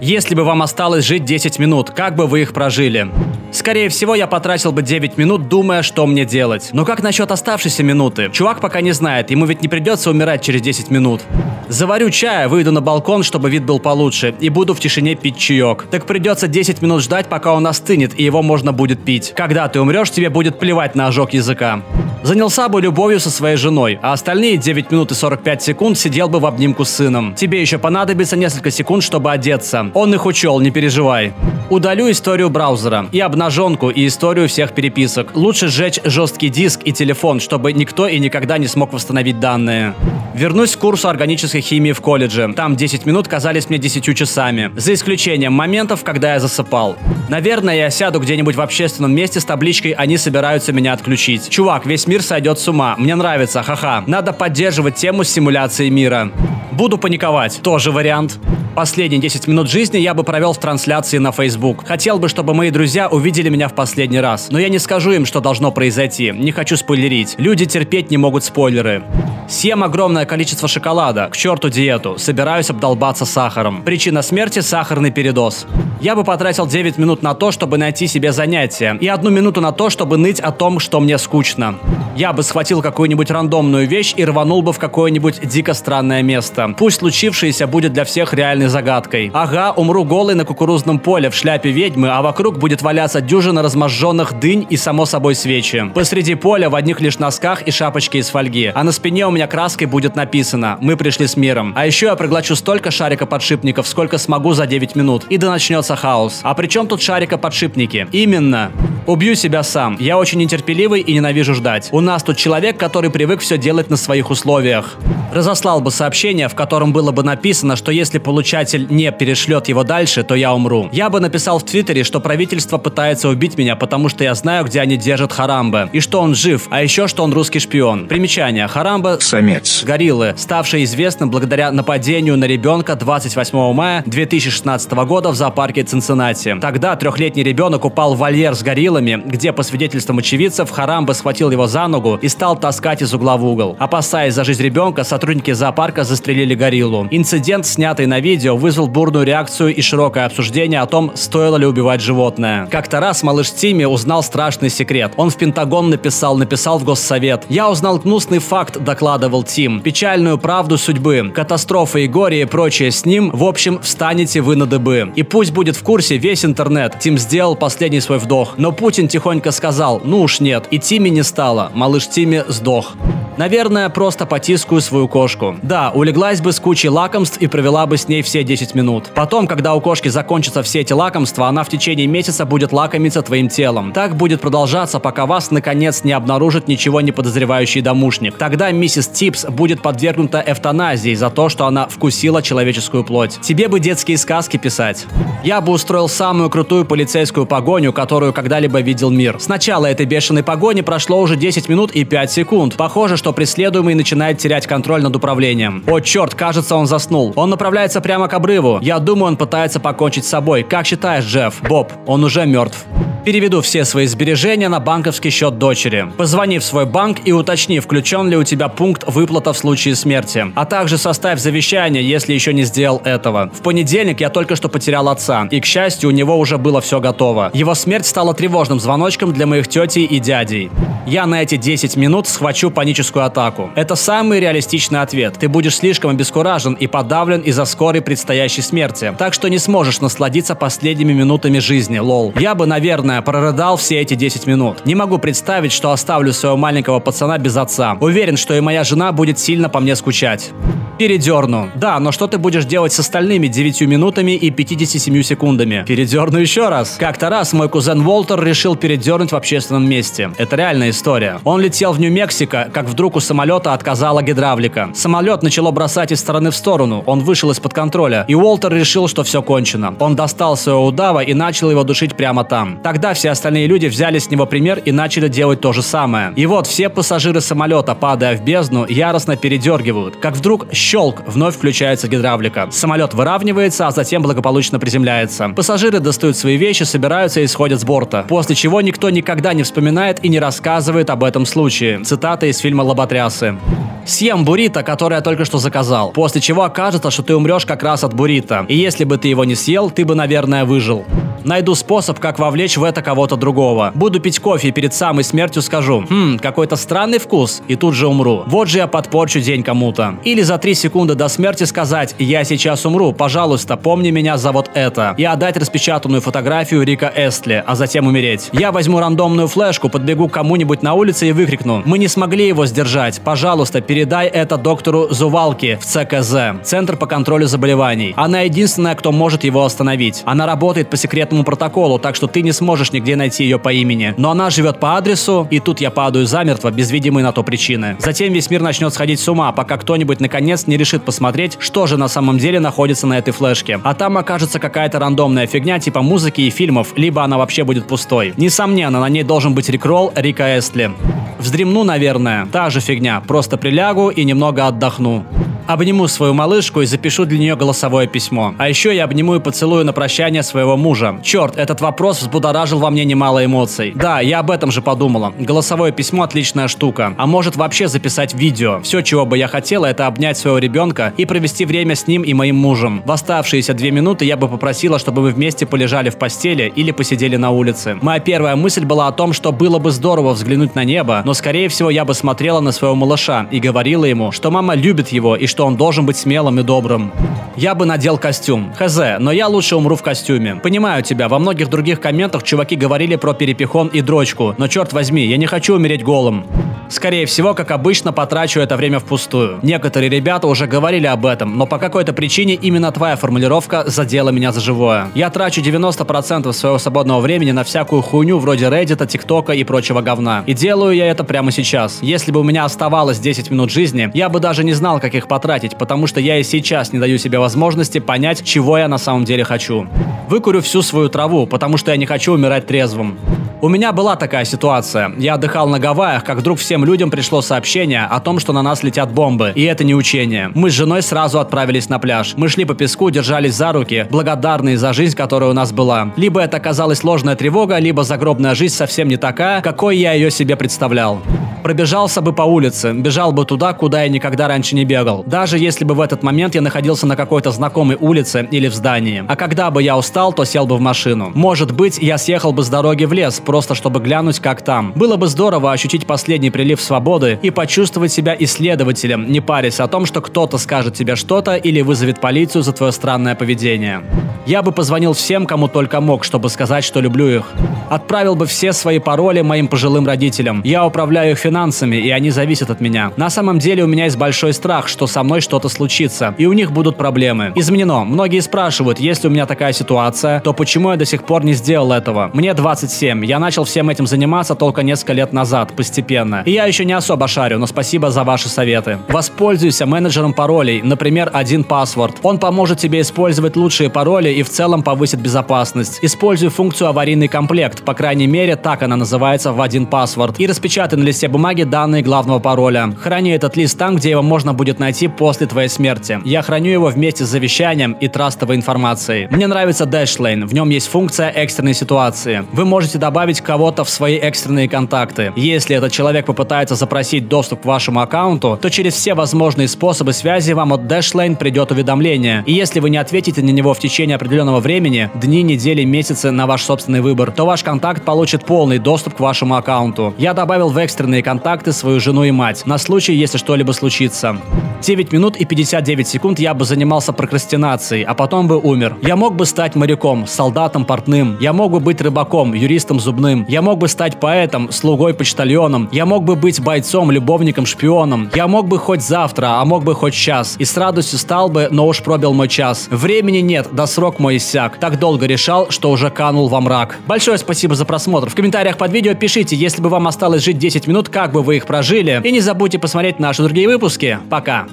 Если бы вам осталось жить 10 минут, как бы вы их прожили? Скорее всего, я потратил бы 9 минут, думая, что мне делать. Но как насчет оставшейся минуты? Чувак пока не знает, ему ведь не придется умирать через 10 минут. Заварю чая, выйду на балкон, чтобы вид был получше, и буду в тишине пить чаек. Так придется 10 минут ждать, пока он остынет, и его можно будет пить. Когда ты умрешь, тебе будет плевать на ожог языка. Занялся бы любовью со своей женой, а остальные 9 минут и 45 секунд сидел бы в обнимку с сыном. Тебе еще понадобится несколько секунд, чтобы одеться. Он их учел, не переживай. Удалю историю браузера и обнаженку, и историю всех переписок. Лучше сжечь жесткий диск и телефон, чтобы никто и никогда не смог восстановить данные. Вернусь к курсу органической химии в колледже. Там 10 минут казались мне 10 часами. За исключением моментов, когда я засыпал. Наверное, я сяду где-нибудь в общественном месте с табличкой «Они собираются меня отключить». Чувак, весь мир сойдет с ума. Мне нравится, ха-ха. Надо поддерживать тему симуляции мира. Буду паниковать. Тоже вариант. Последние 10 минут жизни я бы провел в трансляции на Facebook. Хотел бы, чтобы мои друзья увидели меня в последний раз. Но я не скажу им, что должно произойти. Не хочу спойлерить. Люди терпеть не могут спойлеры. Съем огромное количество шоколада. К черту диету. Собираюсь обдолбаться сахаром. Причина смерти – сахарный передоз. Я бы потратил 9 минут на то, чтобы найти себе занятие. И одну минуту на то, чтобы ныть о том, что мне скучно. Я бы схватил какую-нибудь рандомную вещь и рванул бы в какое-нибудь дико странное место. Пусть случившееся будет для всех реальной загадкой. Ага, умру голый на кукурузном поле в шляпе ведьмы, а вокруг будет валяться дюжина разможженных дынь и, само собой, свечи. Посреди поля в одних лишь носках и шапочке из фольги. А на спине у меня краской будет написано «Мы пришли с миром». А еще я проглочу столько шарика подшипников, сколько смогу за 9 минут. И да начнется хаос. А при чем тут шарика подшипники? Именно. Убью себя сам. Я очень нетерпеливый и ненавижу ждать. У нас тут человек, который привык все делать на своих условиях. Разослал бы сообщение, в котором было бы написано, что если получатель не перешлет его дальше, то я умру. Я бы написал в Твиттере, что правительство пытается убить меня, потому что я знаю, где они держат Харамбе. И что он жив, а еще что он русский шпион. Примечание. Харамба – Самец. гориллы, ставший известным благодаря нападению на ребенка 28 мая 2016 года в зоопарке Цинциннати. Тогда трехлетний ребенок упал в вольер с гориллами, где, по свидетельствам очевидцев, Харамба схватил его за ногу и стал таскать из угла в угол. Опасаясь за жизнь ребенка, сотрудники зоопарка застрелили гориллу. Инцидент, снятый на видео, вызвал бурную реакцию и широкое обсуждение о том, стоило ли убивать животное. Как-то раз малыш Тимми узнал страшный секрет. Он в Пентагон написал, написал в Госсовет. «Я узнал гнусный факт», — докладывал Тим. «Печальную правду судьбы. Катастрофы и горе и прочее с ним. В общем, встанете вы на дыбы. И пусть будет в курсе весь интернет». Тим сделал последний свой вдох. Но Путин тихонько сказал «Ну уж нет». И Тимми не стало. Малыш Тимми сдох. Наверное, просто потискаю свою кошку. Да, улеглась бы с кучей лакомств и провела бы с ней все 10 минут. Потом, когда у кошки закончатся все эти лакомства, она в течение месяца будет лакомиться твоим телом. Так будет продолжаться, пока вас, наконец, не обнаружит ничего не подозревающий домушник. Тогда миссис Типс будет подвергнута эвтаназии за то, что она вкусила человеческую плоть. Тебе бы детские сказки писать. Я бы устроил самую крутую полицейскую погоню, которую когда-либо видел мир. С этой бешеной погони прошло уже 10 минут и 5 секунд. Похоже, что преследуемый начинает терять контроль над управлением. О, черт, кажется, он заснул. Он направляется прямо к обрыву. Я думаю, он пытается покончить с собой. Как считаешь, Джефф? Боб, он уже мертв. Переведу все свои сбережения на банковский счет дочери. Позвони в свой банк и уточни, включен ли у тебя пункт выплата в случае смерти. А также составь завещание, если еще не сделал этого. В понедельник я только что потерял отца, и, к счастью, у него уже было все готово. Его смерть стала тревожным звоночком для моих тетей и дядей. Я на эти 10 минут схвачу паническую атаку. Это самый реалистичный ответ. Ты будешь слишком обескуражен и подавлен из-за скорой предстоящей смерти. Так что не сможешь насладиться последними минутами жизни, лол. Я бы, наверное, прорыдал все эти 10 минут. Не могу представить, что оставлю своего маленького пацана без отца. Уверен, что и моя жена будет сильно по мне скучать. Передерну. Да, но что ты будешь делать с остальными 9 минутами и 57 секундами? Передерну еще раз. Как-то раз мой кузен Уолтер решил передернуть в общественном месте. Это реальная история. Он летел в Нью-Мексико, как вдруг у самолета отказала гидравлика. Самолет начало бросать из стороны в сторону. Он вышел из-под контроля. И Уолтер решил, что все кончено. Он достал своего удава и начал его душить прямо там. Тогда все остальные люди взяли с него пример и начали делать то же самое. И вот все пассажиры самолета, падая в бездну, яростно передергивают. Как вдруг щелк, вновь включается гидравлика. Самолет выравнивается, а затем благополучно приземляется. Пассажиры достают свои вещи, собираются и сходят с борта. После После чего никто никогда не вспоминает и не рассказывает об этом случае. Цитата из фильма «Лоботрясы». Съем буррито, который я только что заказал. После чего окажется, что ты умрешь как раз от буррито. И если бы ты его не съел, ты бы, наверное, выжил. Найду способ, как вовлечь в это кого-то другого. Буду пить кофе и перед самой смертью скажу, хм, какой-то странный вкус, и тут же умру. Вот же я подпорчу день кому-то. Или за три секунды до смерти сказать, я сейчас умру, пожалуйста, помни меня за вот это. И отдать распечатанную фотографию Рика Эстли, а затем умереть. Я возьму рандомную флешку, подбегу к кому-нибудь на улице и выкрикну, мы не смогли его сдержать, пожалуйста, передай это доктору Зувалке в ЦКЗ, Центр по контролю заболеваний. Она единственная, кто может его остановить. Она работает по секретному протоколу, так что ты не сможешь нигде найти ее по имени. Но она живет по адресу, и тут я падаю замертво, без видимой на то причины. Затем весь мир начнет сходить с ума, пока кто-нибудь наконец не решит посмотреть, что же на самом деле находится на этой флешке. А там окажется какая-то рандомная фигня типа музыки и фильмов, либо она вообще будет пустой. Несомненно, на ней должен быть рекролл Рика Эстли. Вздремну, наверное. Та же фигня. Просто прилягу и немного отдохну. Обниму свою малышку и запишу для нее голосовое письмо. А еще я обниму и поцелую на прощание своего мужа. Черт, этот вопрос взбудоражил во мне немало эмоций. Да, я об этом же подумала. Голосовое письмо отличная штука. А может вообще записать видео. Все, чего бы я хотела, это обнять своего ребенка и провести время с ним и моим мужем. В оставшиеся две минуты я бы попросила, чтобы мы вместе полежали в постели или посидели на улице. Моя первая мысль была о том, что было бы здорово взглянуть на небо, но скорее всего я бы смотрела на своего малыша и говорила ему, что мама любит его и что что он должен быть смелым и добрым. Я бы надел костюм. Хз, но я лучше умру в костюме. Понимаю тебя, во многих других комментах чуваки говорили про перепихон и дрочку, но черт возьми, я не хочу умереть голым. Скорее всего, как обычно, потрачу это время впустую. Некоторые ребята уже говорили об этом, но по какой-то причине именно твоя формулировка задела меня за живое. Я трачу 90% своего свободного времени на всякую хуйню вроде Reddit, ТикТока и прочего говна. И делаю я это прямо сейчас. Если бы у меня оставалось 10 минут жизни, я бы даже не знал, как их потратить потому что я и сейчас не даю себе возможности понять, чего я на самом деле хочу. Выкурю всю свою траву, потому что я не хочу умирать трезвым. У меня была такая ситуация. Я отдыхал на Гавайях, как вдруг всем людям пришло сообщение о том, что на нас летят бомбы. И это не учение. Мы с женой сразу отправились на пляж. Мы шли по песку, держались за руки, благодарные за жизнь, которая у нас была. Либо это оказалась ложная тревога, либо загробная жизнь совсем не такая, какой я ее себе представлял. Пробежался бы по улице, бежал бы туда, куда я никогда раньше не бегал. Даже если бы в этот момент я находился на какой-то знакомой улице или в здании. А когда бы я устал, то сел бы в машину. Может быть, я съехал бы с дороги в лес, просто чтобы глянуть, как там. Было бы здорово ощутить последний прилив свободы и почувствовать себя исследователем, не парясь о том, что кто-то скажет тебе что-то или вызовет полицию за твое странное поведение. Я бы позвонил всем, кому только мог, чтобы сказать, что люблю их. Отправил бы все свои пароли моим пожилым родителям. Я управляю их финансами, и они зависят от меня. На самом деле у меня есть большой страх, что со мной что-то случится, и у них будут проблемы. Изменено. Многие спрашивают, если у меня такая ситуация, то почему я до сих пор не сделал этого? Мне 27. Я начал всем этим заниматься только несколько лет назад, постепенно. И я еще не особо шарю, но спасибо за ваши советы. Воспользуйся менеджером паролей, например, один паспорт. Он поможет тебе использовать лучшие пароли и в целом повысит безопасность. Используй функцию аварийный комплект, по крайней мере, так она называется в один паспорт. И распечатай на листе бумаги данные главного пароля. Храни этот лист там, где его можно будет найти после твоей смерти. Я храню его вместе с завещанием и трастовой информацией. Мне нравится Dashlane, в нем есть функция экстренной ситуации. Вы можете добавить кого-то в свои экстренные контакты. Если этот человек попытается запросить доступ к вашему аккаунту, то через все возможные способы связи вам от Dashlane придет уведомление. И если вы не ответите на него в течение определенного времени, дни, недели, месяцы на ваш собственный выбор, то ваш контакт получит полный доступ к вашему аккаунту. Я добавил в экстренные контакты свою жену и мать, на случай, если что-либо случится. 9 минут и 59 секунд я бы занимался прокрастинацией, а потом бы умер. Я мог бы стать моряком, солдатом портным. Я мог бы быть рыбаком, юристом зубным. Я мог бы стать поэтом, слугой почтальоном. Я мог бы быть бойцом, любовником, шпионом. Я мог бы хоть завтра, а мог бы хоть час. И с радостью стал бы, но уж пробил мой час. Времени нет, да срок мой иссяк. Так долго решал, что уже канул во мрак. Большое спасибо за просмотр. В комментариях под видео пишите, если бы вам осталось жить 10 минут, как бы вы их прожили. И не забудьте посмотреть наши другие выпуски. Пока.